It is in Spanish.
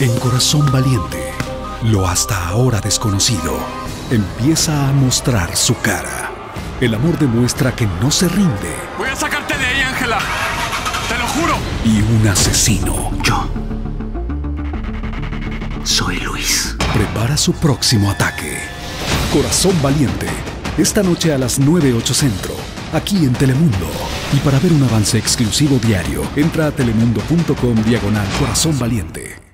En Corazón Valiente, lo hasta ahora desconocido empieza a mostrar su cara. El amor demuestra que no se rinde Voy a sacarte de ahí, Ángela. Te lo juro. y un asesino Yo soy Luis. prepara su próximo ataque. Corazón Valiente, esta noche a las 9.08 Centro, aquí en Telemundo. Y para ver un avance exclusivo diario, entra a telemundo.com diagonal Corazón Valiente.